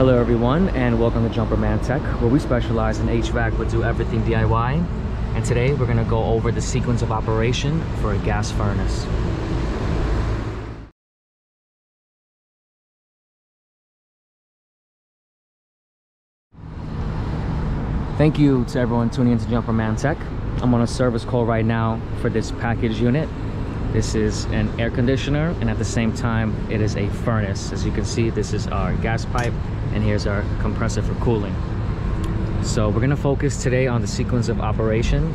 Hello everyone and welcome to Jumper Man Tech where we specialize in HVAC but do everything DIY and today we're going to go over the sequence of operation for a gas furnace. Thank you to everyone tuning into Jumperman Tech. I'm on a service call right now for this package unit this is an air conditioner and at the same time it is a furnace. As you can see, this is our gas pipe and here's our compressor for cooling. So we're gonna focus today on the sequence of operation,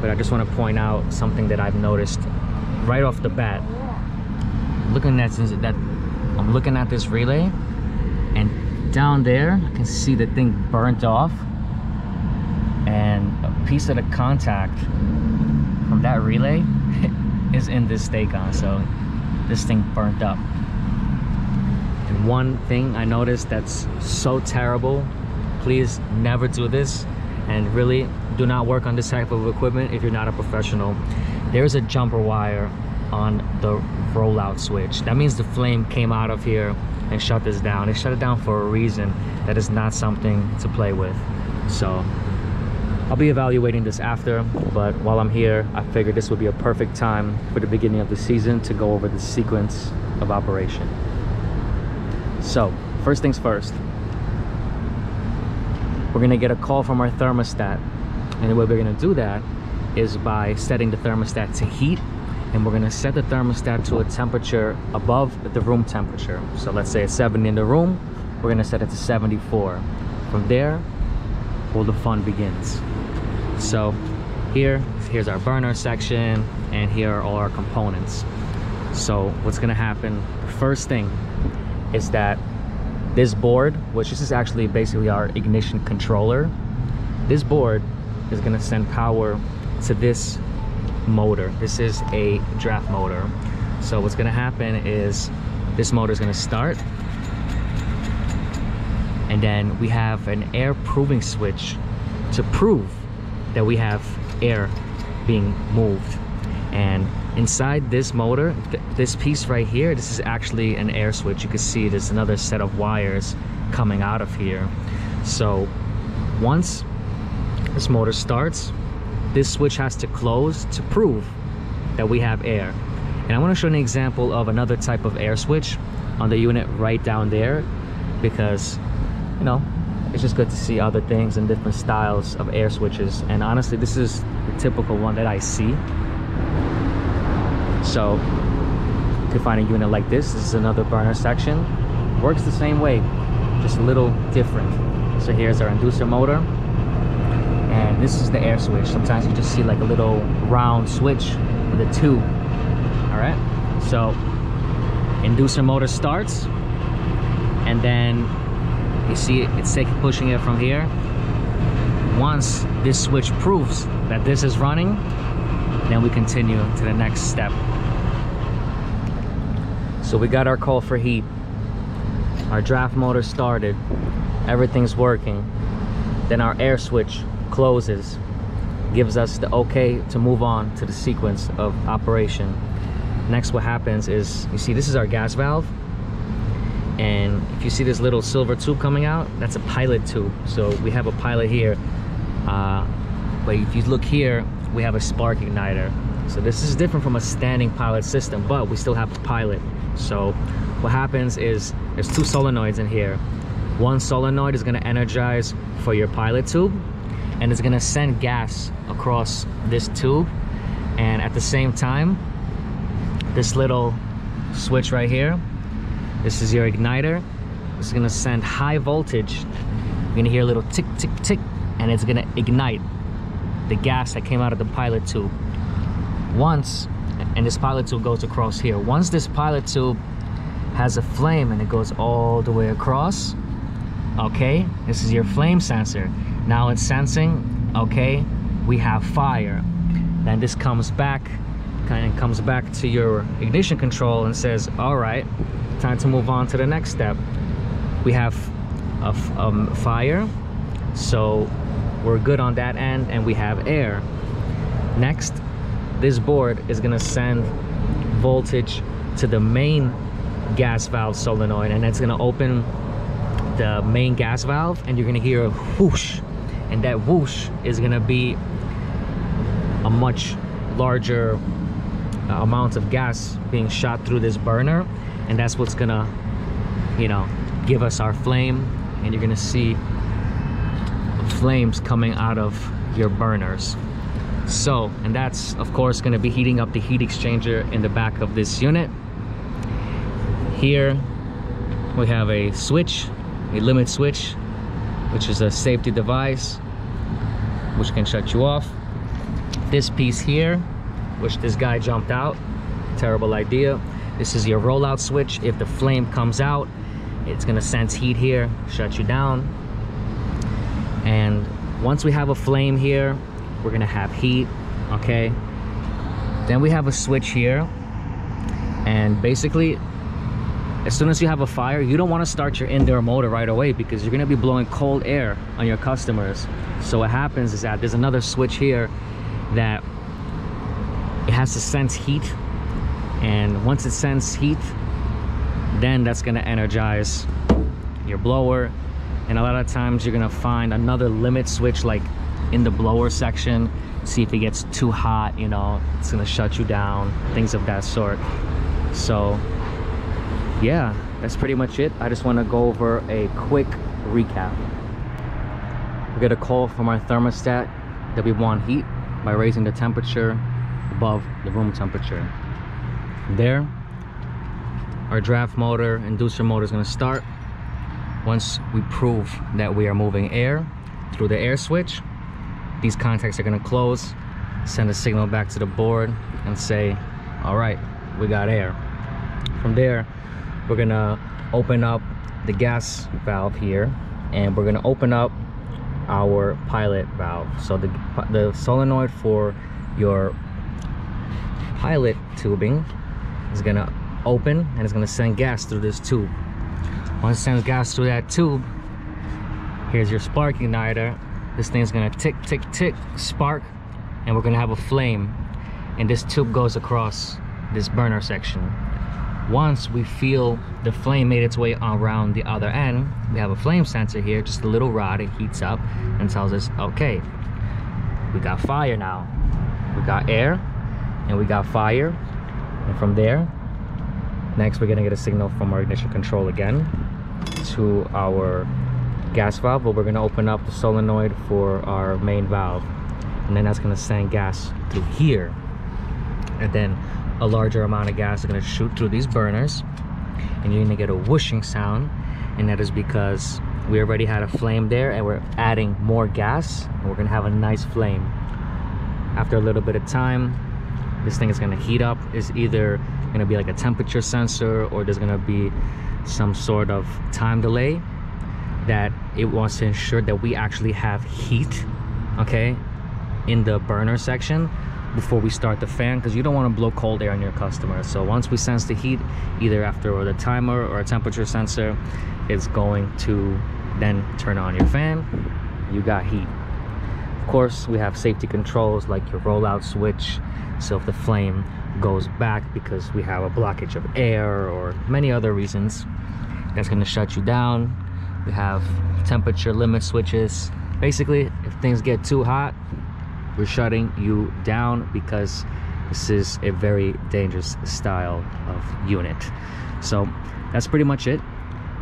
but I just wanna point out something that I've noticed right off the bat. Looking at that, I'm looking at this relay and down there, I can see the thing burnt off and a piece of the contact from that relay is in this Sta-Kon so this thing burnt up and one thing I noticed that's so terrible please never do this and really do not work on this type of equipment if you're not a professional. There's a jumper wire on the rollout switch. That means the flame came out of here and shut this down. It shut it down for a reason that is not something to play with. So I'll be evaluating this after, but while I'm here, I figured this would be a perfect time for the beginning of the season to go over the sequence of operation. So, first things first, we're gonna get a call from our thermostat. And the way we're gonna do that is by setting the thermostat to heat. And we're gonna set the thermostat to a temperature above the room temperature. So let's say it's 70 in the room, we're gonna set it to 74. From there, all the fun begins. So here here's our burner section. And here are all our components. So what's gonna happen? First thing is that this board which this is actually basically our ignition controller this board is gonna send power to this motor. This is a draft motor. So what's gonna happen is this motor is gonna start and then we have an air proving switch to prove that we have air being moved and inside this motor th this piece right here this is actually an air switch. You can see there's another set of wires coming out of here. So once this motor starts this switch has to close to prove that we have air. And I want to show an example of another type of air switch on the unit right down there because you know it's just good to see other things and different styles of air switches. And honestly this is the typical one that I see so to find a unit like this this is another burner section. Works the same way just a little different. So here's our inducer motor and this is the air switch. Sometimes you just see like a little round switch with a tube all right? So inducer motor starts and then you see it's taking pushing it from here. Once this switch proves that this is running then we continue to the next step. So we got our call for heat. Our draft motor started. Everything's working. Then our air switch closes. Gives us the okay to move on to the sequence of operation. Next what happens is you see this is our gas valve. And if you see this little silver tube coming out that's a pilot tube. So we have a pilot here. Uh, but if you look here we have a spark igniter. So this is different from a standing pilot system but we still have a pilot. So what happens is there's two solenoids in here. One solenoid is going to energize for your pilot tube and it's going to send gas across this tube. And at the same time this little switch right here this is your igniter. Is gonna send high voltage. You're gonna hear a little tick, tick, tick, and it's gonna ignite the gas that came out of the pilot tube. Once, and this pilot tube goes across here. Once this pilot tube has a flame and it goes all the way across, okay, this is your flame sensor. Now it's sensing, okay, we have fire. Then this comes back, kind of comes back to your ignition control and says, all right, time to move on to the next step we have a um, fire so we're good on that end and we have air. Next this board is going to send voltage to the main gas valve solenoid and it's going to open the main gas valve and you're gonna hear a whoosh. And that whoosh is gonna be a much larger uh, amount of gas being shot through this burner and that's what's gonna you know give us our flame and you're gonna see flames coming out of your burners. So and that's of course going to be heating up the heat exchanger in the back of this unit. Here we have a switch a limit switch which is a safety device which can shut you off. This piece here which this guy jumped out terrible idea. This is your rollout switch. If the flame comes out it's gonna sense heat here shut you down and once we have a flame here we're gonna have heat okay? Then we have a switch here. And basically as soon as you have a fire you don't want to start your indoor motor right away because you're to be blowing cold air on your customers. So what happens is that there's another switch here that it has to sense heat. And once it senses heat then that's to energize your blower and a lot of times you're to find another limit switch like in the blower section see if it gets too hot you know it's gonna shut you down things of that sort. So yeah that's pretty much it. I just want to go over a quick recap. We get a call from our thermostat that we want heat by raising the temperature above the room temperature. There our draft motor inducer motor is going to start once we prove that we are moving air through the air switch these contacts are going to close send a signal back to the board and say all right we got air. From there we're gonna open up the gas valve here and we're gonna open up our pilot valve. So the the solenoid for your pilot tubing is gonna open and it's gonna send gas through this tube once it sends gas through that tube here's your spark igniter. This thing's gonna tick tick tick spark and we're gonna have a flame. And this tube goes across this burner section. Once we feel the flame made its way around the other end we have a flame sensor here just a little rod. It heats up and tells us okay we got fire now. We got air and we got fire. And from there next we're gonna get a signal from our ignition control again to our gas valve but we're to open up the solenoid for our main valve. And then that's to send gas through here. And then a larger amount of gas is to shoot through these burners. And you're to get a whooshing sound. And that is because we already had a flame there and we're adding more gas. And we're to have a nice flame. After a little bit of time this thing is to heat up. Is either to be like a temperature sensor or there's to be some sort of time delay that it wants to ensure that we actually have heat okay in the burner section before we start the fan because you don't want to blow cold air on your customer. So once we sense the heat either after the timer or a temperature sensor it's going to then turn on your fan. You got heat. Of course we have safety controls like your rollout switch so if the flame goes back because we have a blockage of air or many other reasons. That's going to shut you down. We have temperature limit switches. Basically if things get too hot we're shutting you down because this is a very dangerous style of unit. So that's pretty much it.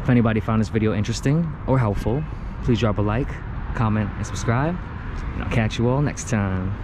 If anybody found this video interesting or helpful please drop a like comment and subscribe. And i'll catch you all next time